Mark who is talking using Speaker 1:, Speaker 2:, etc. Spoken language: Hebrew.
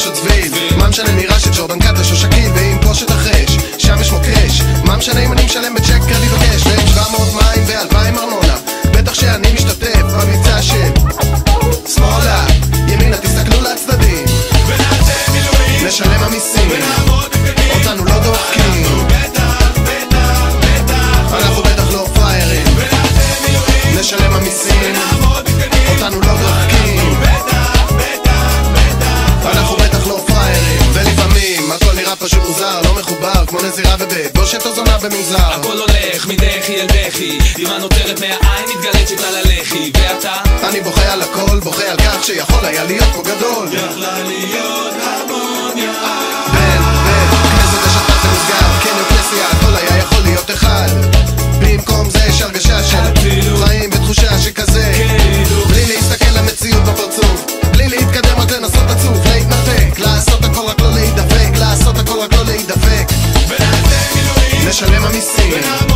Speaker 1: יש עוד סביב. מה משנה מרשת, ג'ורדן קאטה או שקיל ואם פושט החש שם יש מוקש מה משנה אם אני משלם בצ'ק קרדיט או ואין 700 מים ואלפיים ארנונה. בטח שאני משתתף במבצע של שמאלה. כמו נזירה ובגושת או זונה במנזר
Speaker 2: הכל הולך מדחי אל דחי. דמעה נותרת מהעין מתגלית על הלחי. ואתה?
Speaker 1: אני בוכה על הכל, בוכה על כך שיכול היה להיות פה גדול.
Speaker 2: יכלה להיות הרמוניה.
Speaker 1: Ipanema me sing.